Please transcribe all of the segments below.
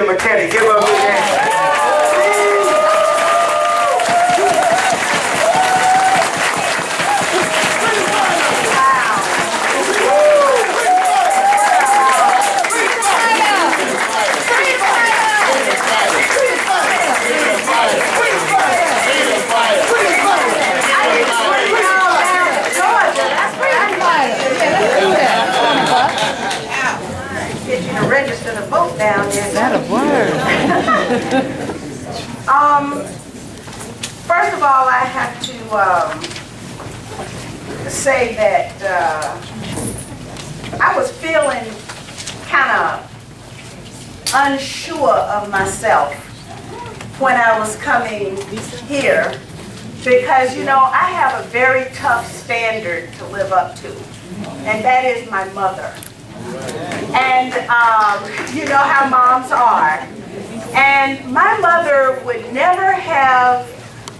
McKinney. Give up a hand. Um, say that, uh, I was feeling kind of unsure of myself when I was coming here because, you know, I have a very tough standard to live up to, and that is my mother. And um, you know how moms are. And my mother would never have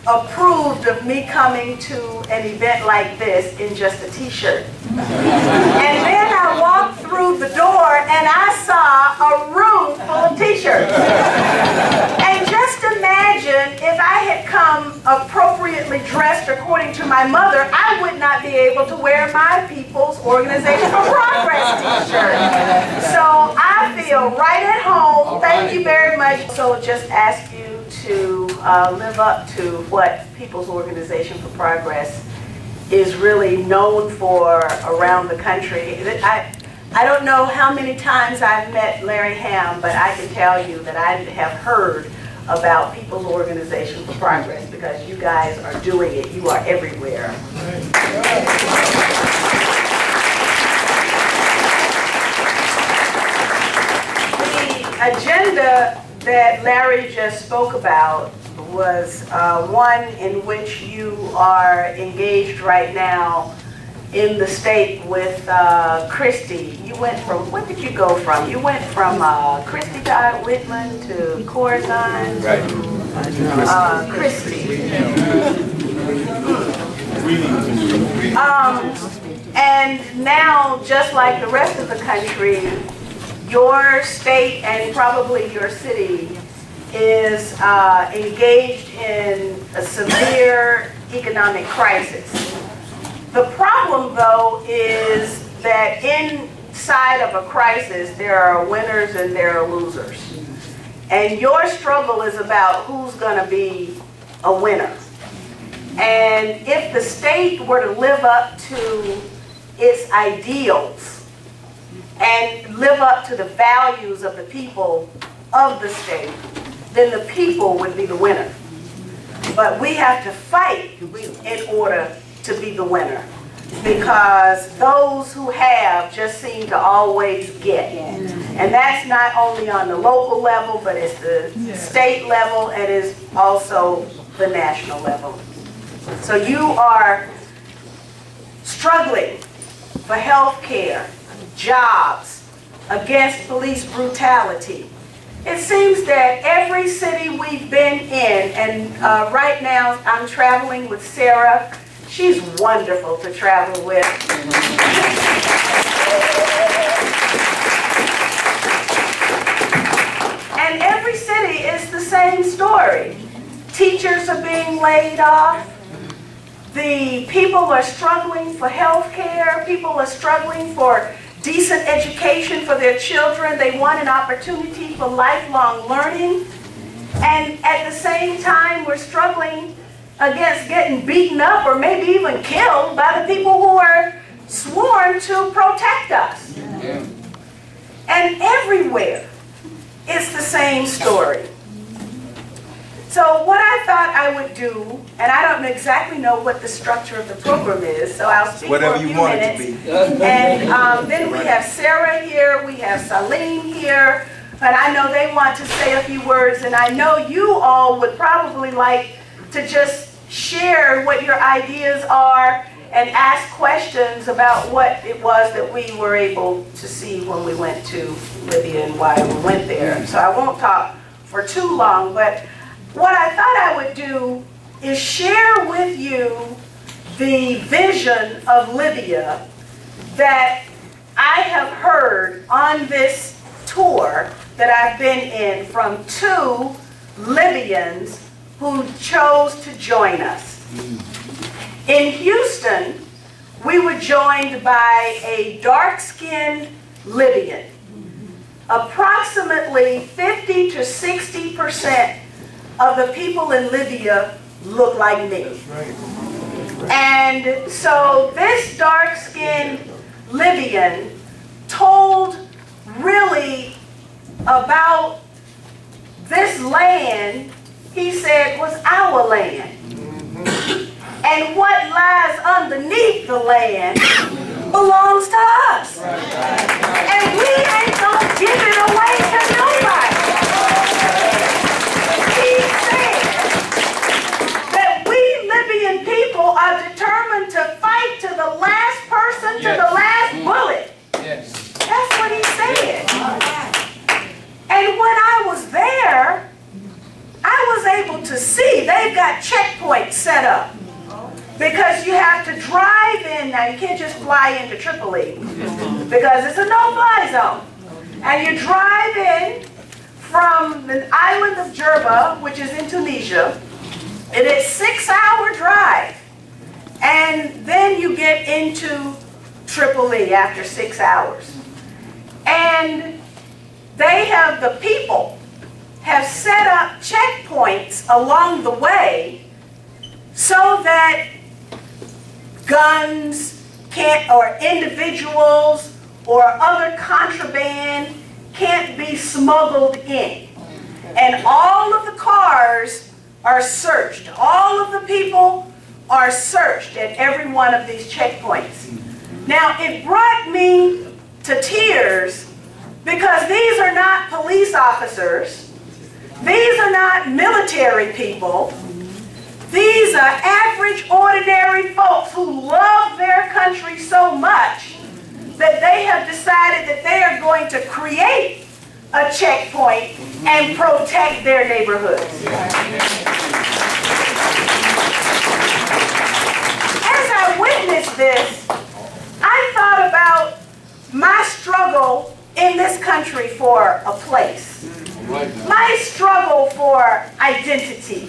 approved of me coming to an event like this in just a t-shirt. And then I walked through the door and I saw a room full of t-shirts. And just imagine if I had come appropriately dressed according to my mother, I would not be able to wear my People's Organization for Progress t-shirt. So I feel right at home. Thank you very much. So just ask you to uh, live up to what People's Organization for Progress is really known for around the country. I, I don't know how many times I've met Larry Hamm, but I can tell you that I have heard about People's Organization for Progress because you guys are doing it. You are everywhere. The agenda that Larry just spoke about was uh, one in which you are engaged right now in the state with uh, Christie. You went from, what did you go from? You went from uh, Christie Todd Whitman to Corzine Right. to uh, Christie. Um, and now, just like the rest of the country, your state and probably your city is uh, engaged in a severe economic crisis. The problem, though, is that inside of a crisis, there are winners and there are losers. And your struggle is about who's going to be a winner. And if the state were to live up to its ideals and live up to the values of the people of the state, then the people would be the winner. But we have to fight in order to be the winner because those who have just seem to always get. And that's not only on the local level, but it's the state level and is also the national level. So you are struggling for health care, jobs, against police brutality. It seems that every city we've been in, and uh, right now I'm traveling with Sarah. She's wonderful to travel with. And every city is the same story. Teachers are being laid off. The people are struggling for health care. People are struggling for decent education for their children. They want an opportunity for lifelong learning. And at the same time, we're struggling against getting beaten up or maybe even killed by the people who are sworn to protect us. And everywhere, it's the same story. So what I thought I would do, and I don't exactly know what the structure of the program is, so I'll speak Whatever for a you few want it to minutes. be. And um, then we have Sarah here, we have Salim here, but I know they want to say a few words, and I know you all would probably like to just share what your ideas are and ask questions about what it was that we were able to see when we went to Libya and why we went there. So I won't talk for too long, but what I thought I would do is share with you the vision of Libya that I have heard on this tour that I've been in from two Libyans who chose to join us. In Houston, we were joined by a dark-skinned Libyan. Approximately 50 to 60 percent of the people in Libya look like me. And so this dark-skinned Libyan told really about this land, he said, was our land. Mm-hmm. And what lies underneath the land belongs to us. And we ain't gonna give it away to nobody. He said that we Libyan people are determined to fight to the last to the last bullet. Yes. That's what he said. And when I was there, I was able to see they've got checkpoints set up. Because you have to drive in now. You can't just fly into Tripoli because it's a no-fly zone. And you drive in from the island of Jerba, which is in Tunisia. It is six-hour drive. And then you get into Tripoli after six hours. And they have, the people have set up checkpoints along the way so that guns can't, or individuals or other contraband can't be smuggled in. And all of the cars are searched. All of the people are searched at every one of these checkpoints. Now, it brought me to tears because these are not police officers. These are not military people. These are average, ordinary folks who love their country so much that they have decided that they are going to create a checkpoint and protect their neighborhoods. As I witnessed this, my struggle in this country for a place. My struggle for identity.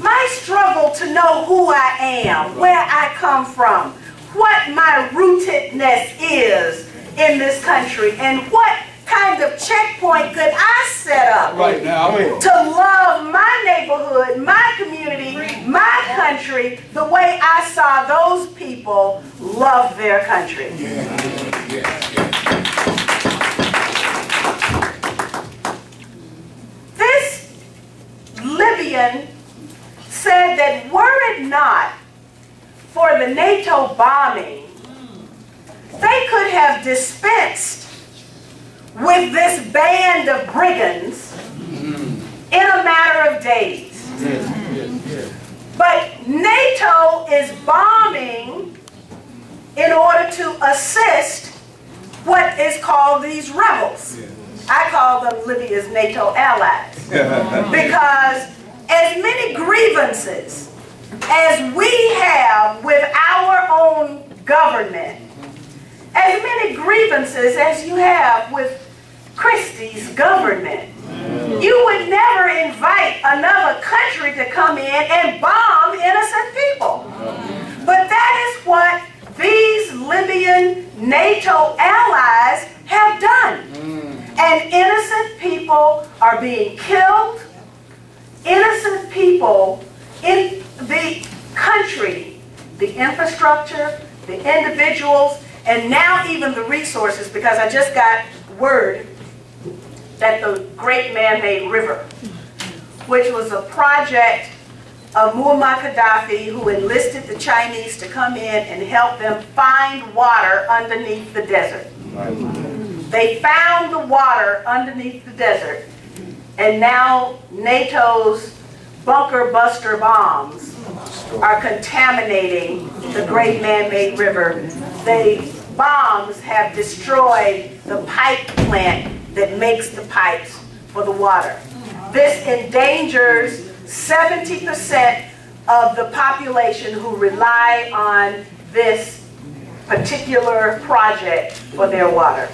My struggle to know who I am, where I come from, what my rootedness is in this country, and what kind of checkpoint could I set up Right now. to love my neighborhood, my community, country, the way I saw those people love their country. This Libyan said that were it not for the NATO bombing, they could have dispensed with this band of brigands in a matter of days. But NATO is bombing in order to assist what is called these rebels. I call them Libya's NATO allies. because as many grievances as we have with our own government, as many grievances as you have with Christie's government, you would never invite another country to come in and bomb innocent people. But that is what these Libyan NATO allies have done. And innocent people are being killed. Innocent people in the country, the infrastructure, the individuals, and now even the resources, because I just got word that the Great Man-Made River, which was a project of Muammar Gaddafi who enlisted the Chinese to come in and help them find water underneath the desert. They found the water underneath the desert, and now NATO's bunker buster bombs are contaminating the great man-made river. The bombs have destroyed the pipe plant that makes the pipes for the water. This endangers 70% of the population who rely on this particular project for their water.